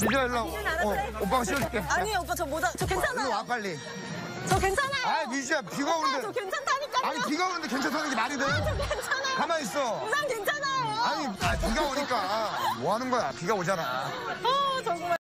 민준아 일로 와. 아, 어, 오빠가 씌워줄게. 아니 오빠 저 모자 저 일로 와 괜찮아요. 빨리. 저 괜찮아요. 아 민준아 비가 오빠 저 오는데. 괜찮다니까요. 아니 비가 오는데 괜찮다는 게 말이 돼? 아, 저 괜찮아요. 가만 있어. 우산 괜찮아요. 아니 아, 비가 오니까 뭐 하는 거야? 비가 오잖아. 어 정말.